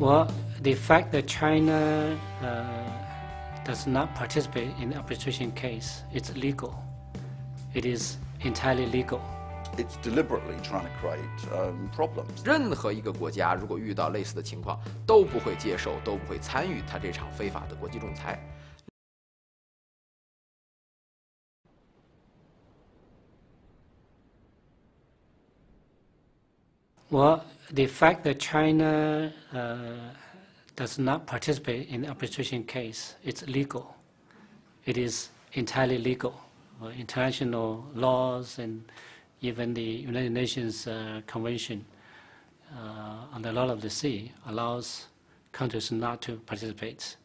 Well, the fact that China uh, does not participate in the arbitration case, it's legal. It is entirely legal. It's deliberately trying to create um, problems. 任何一个国家如果遇到类似的情况，都不会接受，都不会参与他这场非法的国际仲裁。Well, the fact that China uh, does not participate in the arbitration case, it's legal. It is entirely legal. International laws and even the United Nations uh, Convention uh, on the Law of the Sea allows countries not to participate.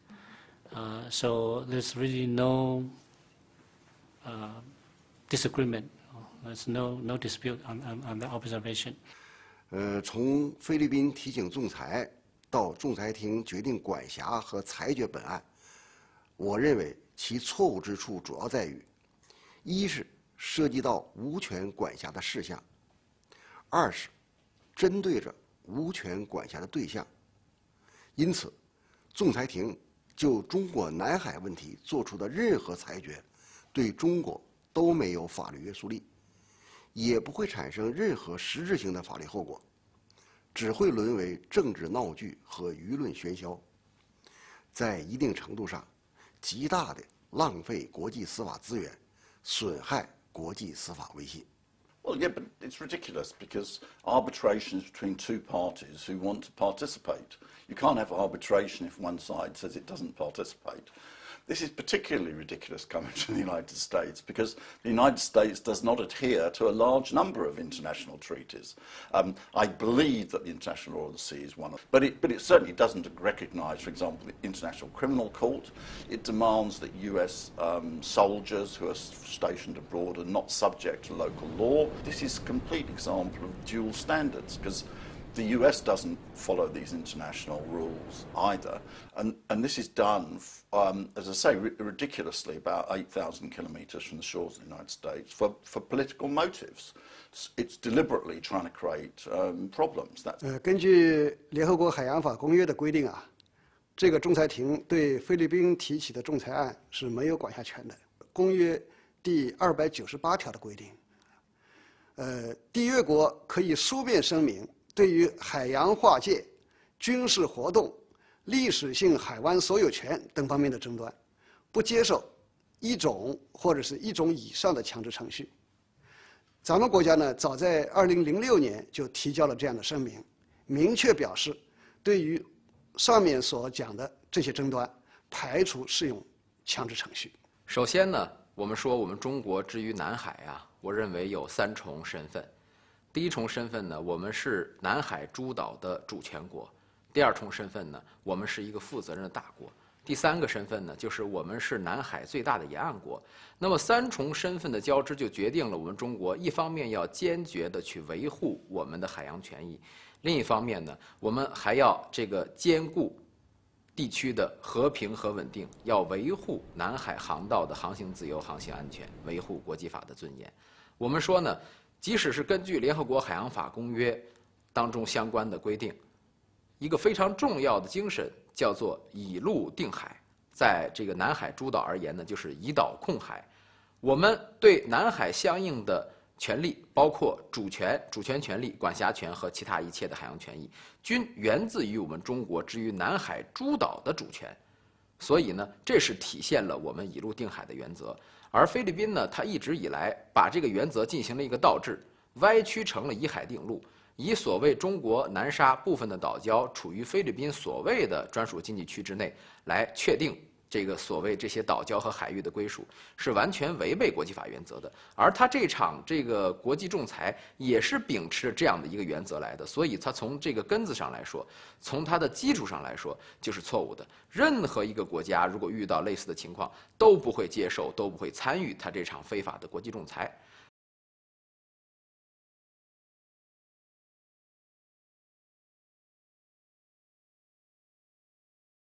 Uh, so there's really no uh, disagreement. There's no, no dispute on, on, on the observation. 呃，从菲律宾提请仲裁到仲裁庭决定管辖和裁决本案，我认为其错误之处主要在于：一是涉及到无权管辖的事项；二是针对着无权管辖的对象。因此，仲裁庭就中国南海问题作出的任何裁决，对中国都没有法律约束力。也不会产生任何实质性的法律后果，只会沦为政治闹剧和舆论喧嚣，在一定程度上，极大的浪费国际司法资源，损害国际司法威信。Well, yeah, but it's ridiculous because arbitration is between two parties who want to participate. You can't have arbitration if one side says it doesn't participate. This is particularly ridiculous coming from the United States because the United States does not adhere to a large number of international treaties. Um, I believe that the International Law of the Sea is one of but it, but it certainly doesn't recognise, for example, the International Criminal Court. It demands that US um, soldiers who are stationed abroad are not subject to local law. This is a complete example of dual standards because the US doesn't follow these international rules either. And, and this is done, um, as I say, ridiculously about 8,000 kilometres from the shores of the United States for, for political motives. It's, it's deliberately trying to create um, problems. That 呃，根据联合国海洋法公约的规定啊，这个仲裁庭对菲律宾提起的仲裁案是没有管辖权的。公约第二百九十八条的规定，呃，缔约国可以书面声明 对于海洋划界、军事活动、历史性海湾所有权等方面的争端，不接受一种或者是一种以上的强制程序。咱们国家呢，早在二零零六年就提交了这样的声明，明确表示对于上面所讲的这些争端，排除适用强制程序。首先呢，我们说我们中国之于南海啊，我认为有三重身份。第一重身份呢，我们是南海诸岛的主权国；第二重身份呢，我们是一个负责任的大国；第三个身份呢，就是我们是南海最大的沿岸国。那么三重身份的交织，就决定了我们中国一方面要坚决的去维护我们的海洋权益，另一方面呢，我们还要这个兼顾地区的和平和稳定，要维护南海航道的航行自由、航行安全，维护国际法的尊严。我们说呢。即使是根据联合国海洋法公约当中相关的规定，一个非常重要的精神叫做以陆定海，在这个南海诸岛而言呢，就是以岛控海。我们对南海相应的权利，包括主权、主权权利、管辖权和其他一切的海洋权益，均源自于我们中国之于南海诸岛的主权。所以呢，这是体现了我们以陆定海的原则。而菲律宾呢，它一直以来把这个原则进行了一个倒置，歪曲成了以海定陆，以所谓中国南沙部分的岛礁处于菲律宾所谓的专属经济区之内来确定。这个所谓这些岛礁和海域的归属是完全违背国际法原则的，而他这场这个国际仲裁也是秉持着这样的一个原则来的，所以他从这个根子上来说，从它的基础上来说就是错误的。任何一个国家如果遇到类似的情况，都不会接受，都不会参与他这场非法的国际仲裁。